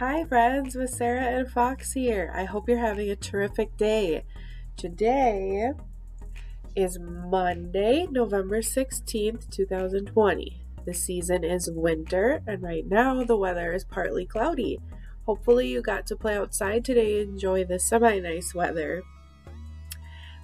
Hi, friends, with Sara and Fox here. I hope you're having a terrific day. Today is Monday, November 16th, 2020. The season is winter, and right now the weather is partly cloudy. Hopefully, you got to play outside today and enjoy the semi nice weather.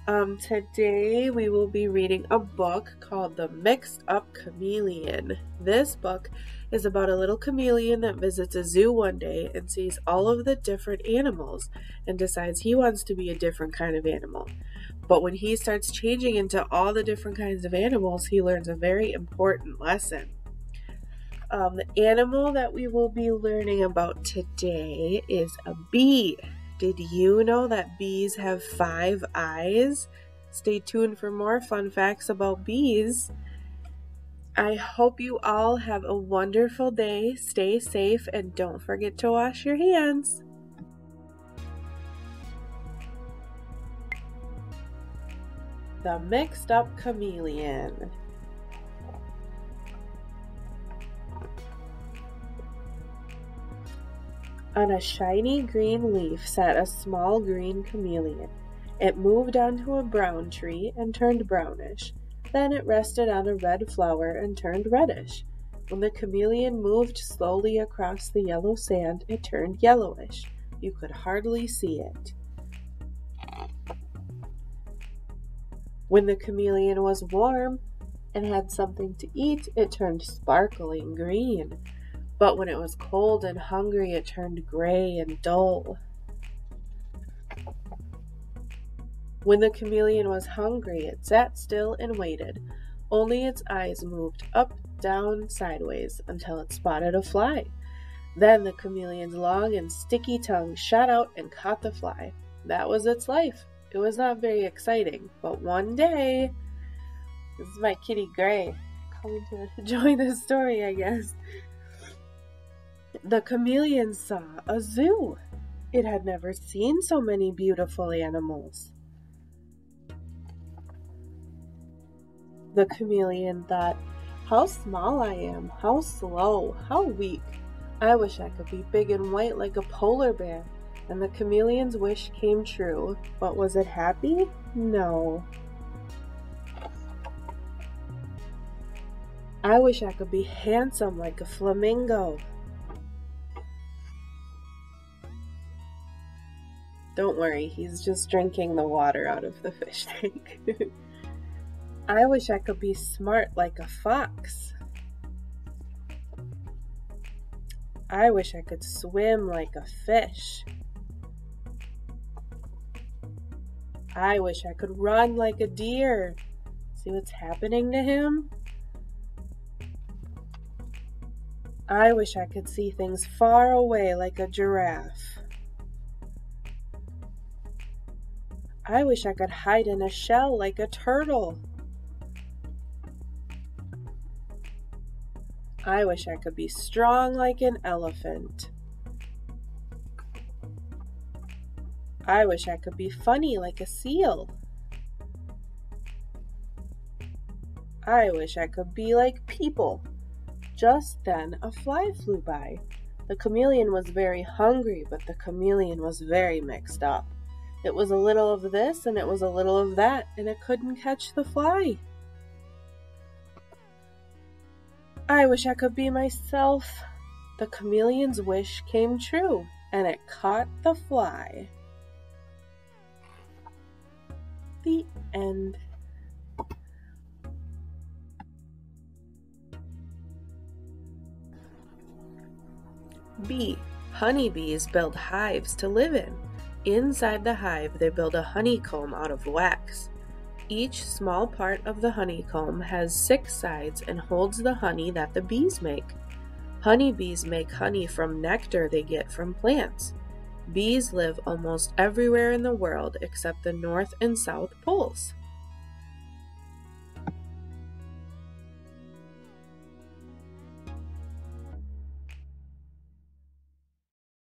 Um, today we will be reading a book called The Mixed Up Chameleon. This book is about a little chameleon that visits a zoo one day and sees all of the different animals and decides he wants to be a different kind of animal. But when he starts changing into all the different kinds of animals, he learns a very important lesson. Um, the animal that we will be learning about today is a bee. Did you know that bees have five eyes? Stay tuned for more fun facts about bees. I hope you all have a wonderful day. Stay safe and don't forget to wash your hands. The Mixed Up Chameleon. On a shiny green leaf sat a small green chameleon. It moved onto a brown tree and turned brownish. Then it rested on a red flower and turned reddish. When the chameleon moved slowly across the yellow sand, it turned yellowish. You could hardly see it. When the chameleon was warm and had something to eat, it turned sparkling green but when it was cold and hungry, it turned gray and dull. When the chameleon was hungry, it sat still and waited. Only its eyes moved up, down, sideways until it spotted a fly. Then the chameleon's long and sticky tongue shot out and caught the fly. That was its life. It was not very exciting, but one day, this is my kitty Gray coming to join the story, I guess. The chameleon saw a zoo. It had never seen so many beautiful animals. The chameleon thought, How small I am, how slow, how weak. I wish I could be big and white like a polar bear. And the chameleon's wish came true. But was it happy? No. I wish I could be handsome like a flamingo. Don't worry, he's just drinking the water out of the fish tank. I wish I could be smart like a fox. I wish I could swim like a fish. I wish I could run like a deer. See what's happening to him? I wish I could see things far away like a giraffe. I wish I could hide in a shell like a turtle. I wish I could be strong like an elephant. I wish I could be funny like a seal. I wish I could be like people. Just then, a fly flew by. The chameleon was very hungry, but the chameleon was very mixed up. It was a little of this and it was a little of that, and it couldn't catch the fly. I wish I could be myself. The chameleon's wish came true, and it caught the fly. The end. B. Honeybees build hives to live in. Inside the hive, they build a honeycomb out of wax. Each small part of the honeycomb has six sides and holds the honey that the bees make. Honeybees make honey from nectar they get from plants. Bees live almost everywhere in the world except the North and South Poles.